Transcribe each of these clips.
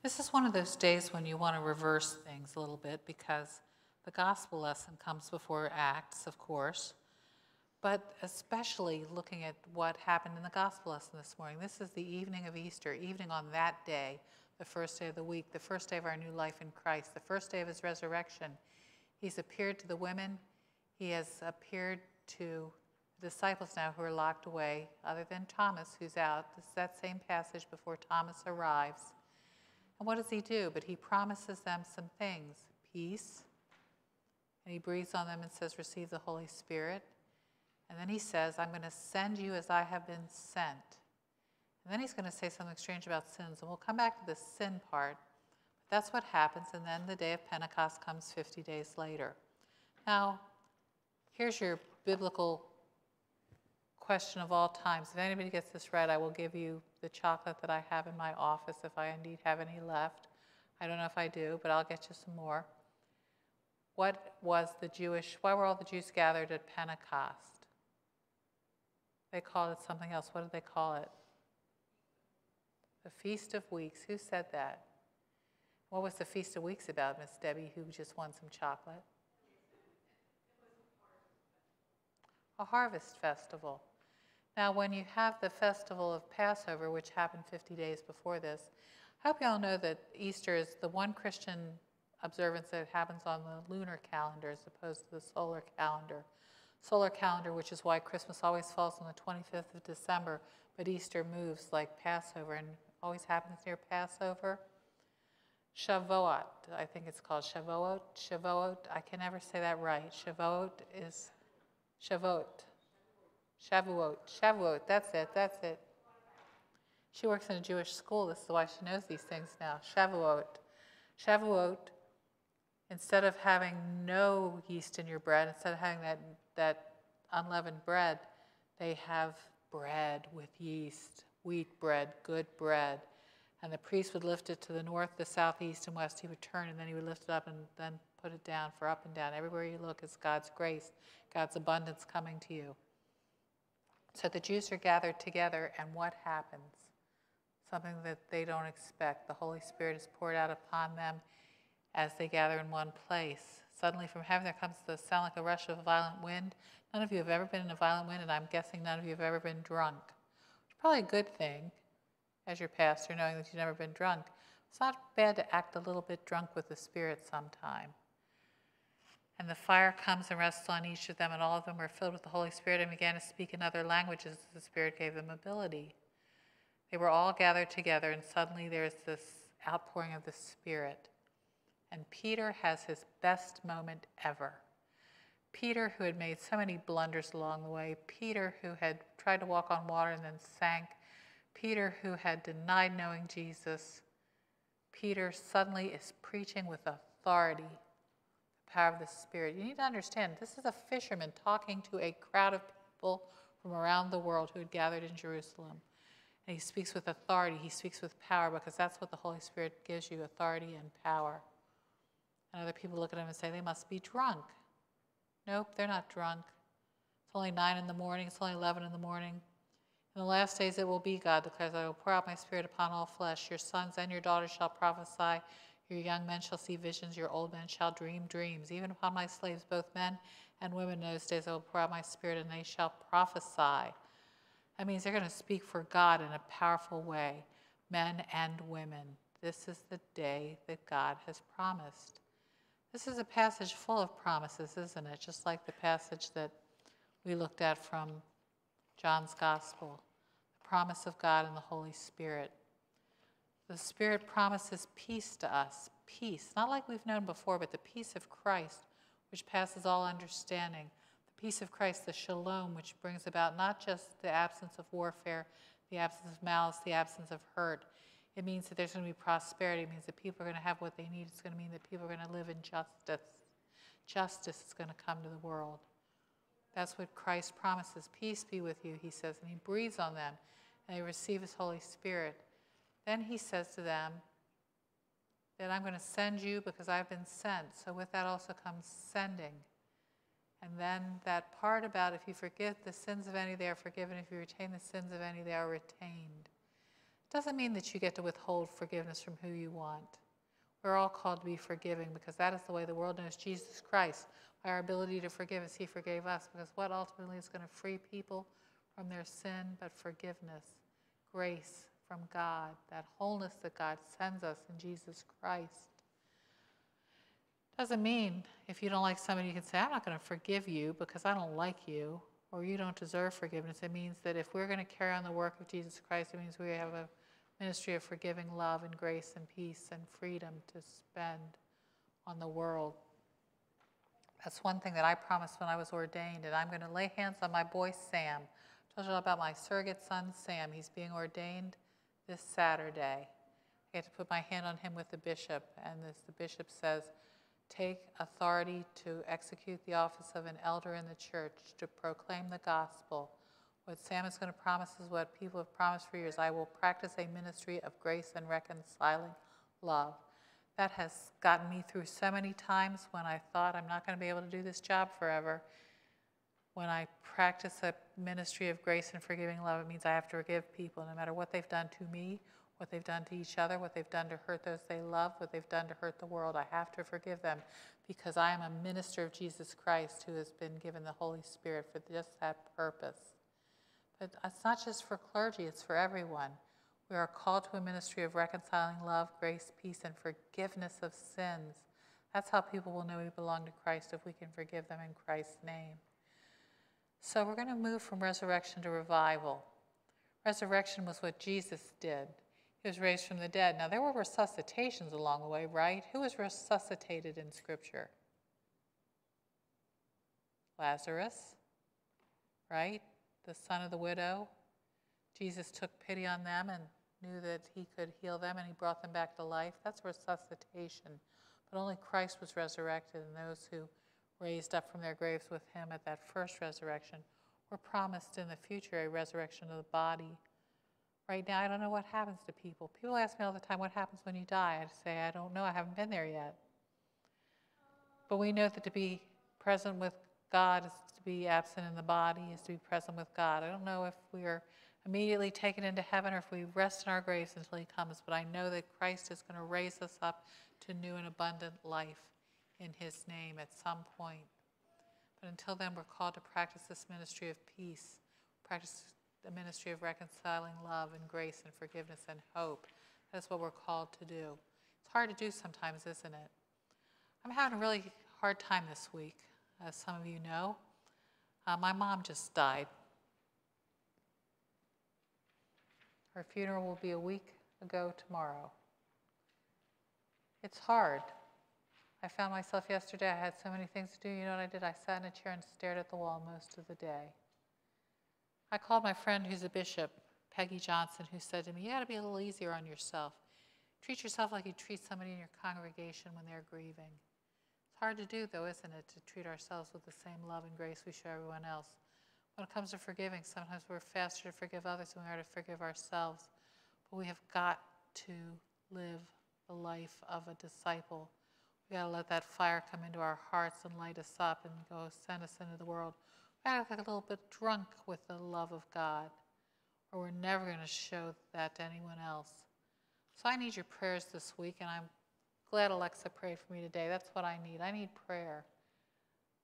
This is one of those days when you want to reverse things a little bit because the gospel lesson comes before Acts, of course, but especially looking at what happened in the gospel lesson this morning. This is the evening of Easter, evening on that day, the first day of the week, the first day of our new life in Christ, the first day of his resurrection. He's appeared to the women, he has appeared to the disciples now who are locked away, other than Thomas, who's out. This is that same passage before Thomas arrives. And what does he do? But he promises them some things peace. And he breathes on them and says, Receive the Holy Spirit. And then he says, I'm going to send you as I have been sent. And then he's going to say something strange about sins. And we'll come back to the sin part. But that's what happens. And then the day of Pentecost comes 50 days later. Now, here's your biblical question of all times. If anybody gets this right, I will give you the chocolate that I have in my office if I indeed have any left. I don't know if I do, but I'll get you some more. What was the Jewish, why were all the Jews gathered at Pentecost? They called it something else. What did they call it? The Feast of Weeks. Who said that? What was the Feast of Weeks about, Miss Debbie, who just won some chocolate? A harvest festival. Now, when you have the festival of Passover, which happened 50 days before this, I hope you all know that Easter is the one Christian observance that happens on the lunar calendar as opposed to the solar calendar. Solar calendar, which is why Christmas always falls on the 25th of December, but Easter moves like Passover and always happens near Passover. Shavuot, I think it's called Shavuot. Shavuot, I can never say that right. Shavuot is Shavuot. Shavuot. Shavuot. That's it. That's it. She works in a Jewish school. This is why she knows these things now. Shavuot. Shavuot, instead of having no yeast in your bread, instead of having that, that unleavened bread, they have bread with yeast, wheat bread, good bread. And the priest would lift it to the north, the south, east, and west. He would turn and then he would lift it up and then put it down for up and down. Everywhere you look is God's grace, God's abundance coming to you. So the Jews are gathered together, and what happens? Something that they don't expect. The Holy Spirit is poured out upon them as they gather in one place. Suddenly from heaven there comes the sound like a rush of a violent wind. None of you have ever been in a violent wind, and I'm guessing none of you have ever been drunk. It's probably a good thing, as your pastor, knowing that you've never been drunk. It's not bad to act a little bit drunk with the Spirit sometime. And the fire comes and rests on each of them, and all of them were filled with the Holy Spirit and began to speak in other languages as the Spirit gave them ability. They were all gathered together, and suddenly there's this outpouring of the Spirit. And Peter has his best moment ever. Peter, who had made so many blunders along the way, Peter, who had tried to walk on water and then sank, Peter, who had denied knowing Jesus, Peter suddenly is preaching with authority power of the Spirit. You need to understand this is a fisherman talking to a crowd of people from around the world who had gathered in Jerusalem. And he speaks with authority, he speaks with power because that's what the Holy Spirit gives you authority and power. And other people look at him and say, they must be drunk. Nope, they're not drunk. It's only 9 in the morning, it's only 11 in the morning. In the last days it will be, God declares, I will pour out my spirit upon all flesh. Your sons and your daughters shall prophesy. Your young men shall see visions, your old men shall dream dreams. Even upon my slaves, both men and women, in those days I will pour out my spirit, and they shall prophesy. That means they're going to speak for God in a powerful way, men and women. This is the day that God has promised. This is a passage full of promises, isn't it? Just like the passage that we looked at from John's Gospel the promise of God and the Holy Spirit. The Spirit promises peace to us, peace, not like we've known before, but the peace of Christ, which passes all understanding. The peace of Christ, the shalom, which brings about not just the absence of warfare, the absence of malice, the absence of hurt. It means that there's going to be prosperity. It means that people are going to have what they need. It's going to mean that people are going to live in justice. Justice is going to come to the world. That's what Christ promises. Peace be with you, he says, and he breathes on them, and they receive his Holy Spirit. Then he says to them, that I'm going to send you because I've been sent. So with that also comes sending. And then that part about if you forgive the sins of any, they are forgiven. If you retain the sins of any, they are retained. doesn't mean that you get to withhold forgiveness from who you want. We're all called to be forgiving because that is the way the world knows Jesus Christ. By our ability to forgive as He forgave us, because what ultimately is going to free people from their sin but forgiveness, grace from God, that wholeness that God sends us in Jesus Christ. Doesn't mean if you don't like somebody, you can say, I'm not going to forgive you because I don't like you or you don't deserve forgiveness. It means that if we're going to carry on the work of Jesus Christ, it means we have a ministry of forgiving love and grace and peace and freedom to spend on the world. That's one thing that I promised when I was ordained, and I'm going to lay hands on my boy Sam. I told you all about my surrogate son Sam. He's being ordained this Saturday. I get to put my hand on him with the bishop, and as the bishop says, take authority to execute the office of an elder in the church to proclaim the gospel. What Sam is going to promise is what people have promised for years. I will practice a ministry of grace and reconciling love. That has gotten me through so many times when I thought I'm not going to be able to do this job forever. When I practice a ministry of grace and forgiving love, it means I have to forgive people no matter what they've done to me what they've done to each other, what they've done to hurt those they love, what they've done to hurt the world. I have to forgive them because I am a minister of Jesus Christ who has been given the Holy Spirit for just that purpose. But it's not just for clergy, it's for everyone. We are called to a ministry of reconciling love, grace, peace, and forgiveness of sins. That's how people will know we belong to Christ if we can forgive them in Christ's name. So we're going to move from resurrection to revival. Resurrection was what Jesus did. He was raised from the dead. Now, there were resuscitations along the way, right? Who was resuscitated in Scripture? Lazarus, right? The son of the widow. Jesus took pity on them and knew that he could heal them and he brought them back to life. That's resuscitation. But only Christ was resurrected, and those who raised up from their graves with him at that first resurrection were promised in the future a resurrection of the body Right now, I don't know what happens to people. People ask me all the time, what happens when you die? I say, I don't know, I haven't been there yet. But we know that to be present with God is to be absent in the body, is to be present with God. I don't know if we are immediately taken into heaven or if we rest in our graves until He comes, but I know that Christ is going to raise us up to new and abundant life in His name at some point. But until then, we're called to practice this ministry of peace, practice the ministry of reconciling love and grace and forgiveness and hope. That's what we're called to do. It's hard to do sometimes, isn't it? I'm having a really hard time this week, as some of you know. Uh, my mom just died. Her funeral will be a week ago tomorrow. It's hard. I found myself yesterday, I had so many things to do. You know what I did? I sat in a chair and stared at the wall most of the day. I called my friend who's a bishop, Peggy Johnson, who said to me, You got to be a little easier on yourself. Treat yourself like you treat somebody in your congregation when they're grieving. It's hard to do, though, isn't it, to treat ourselves with the same love and grace we show everyone else. When it comes to forgiving, sometimes we're faster to forgive others than we are to forgive ourselves. But we have got to live the life of a disciple. We got to let that fire come into our hearts and light us up and go send us into the world We act like a little bit drunk with the love of God, or we're never going to show that to anyone else. So I need your prayers this week, and I'm glad Alexa prayed for me today. That's what I need. I need prayer.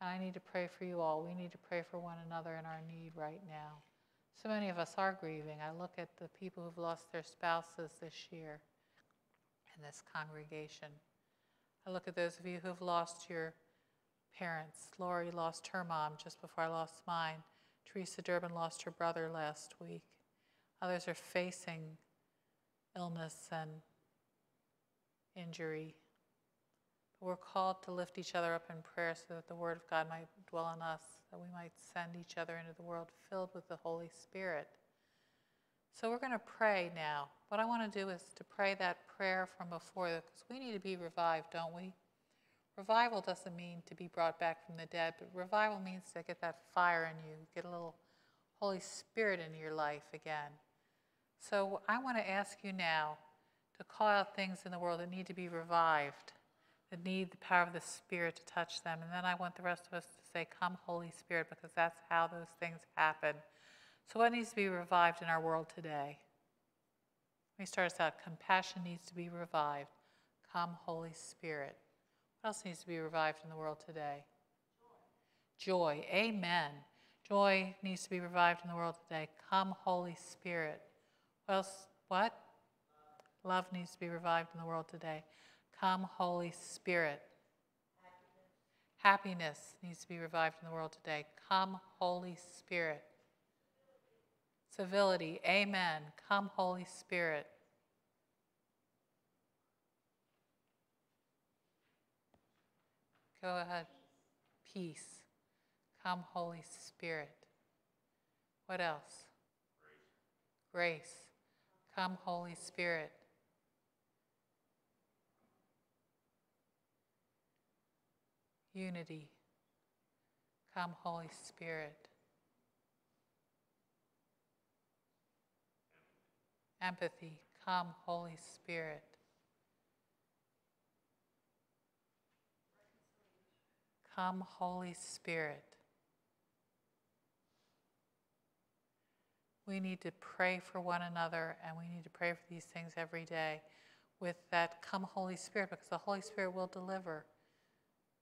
And I need to pray for you all. We need to pray for one another in our need right now. So many of us are grieving. I look at the people who've lost their spouses this year in this congregation. I look at those of you who've lost your parents. Lori lost her mom just before I lost mine. Teresa Durbin lost her brother last week. Others are facing illness and injury. We're called to lift each other up in prayer so that the Word of God might dwell in us, that we might send each other into the world filled with the Holy Spirit. So we're going to pray now. What I want to do is to pray that prayer from before, because we need to be revived, don't we? Revival doesn't mean to be brought back from the dead, but revival means to get that fire in you, get a little Holy Spirit into your life again. So I want to ask you now to call out things in the world that need to be revived, that need the power of the Spirit to touch them. And then I want the rest of us to say, Come, Holy Spirit, because that's how those things happen. So, what needs to be revived in our world today? Let me start us out. Compassion needs to be revived. Come, Holy Spirit. What else needs to be revived in the world today? Joy. Joy. Amen. Joy needs to be revived in the world today. Come, Holy Spirit. What else? What? Love needs to be revived in the world today. Come, Holy Spirit. Happiness needs to be revived in the world today. Come, Holy Spirit. Civility. Amen. Come, Holy Spirit. Go ahead. Peace. Come, Holy Spirit. What else? Grace. Come, Holy Spirit. Unity. Come, Holy Spirit. Empathy. Come, Holy Spirit. Come, Holy Spirit. We need to pray for one another and we need to pray for these things every day with that come, Holy Spirit, because the Holy Spirit will deliver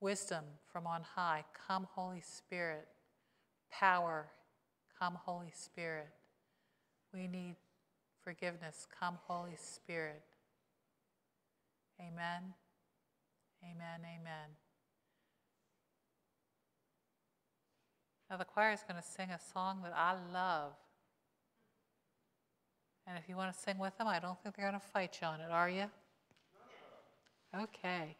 wisdom from on high. Come, Holy Spirit. Power. Come, Holy Spirit. We need forgiveness. Come, Holy Spirit. Amen. Amen. Amen. Now, the choir is going to sing a song that I love. And if you want to sing with them, I don't think they're going to fight you on it, are you? Okay.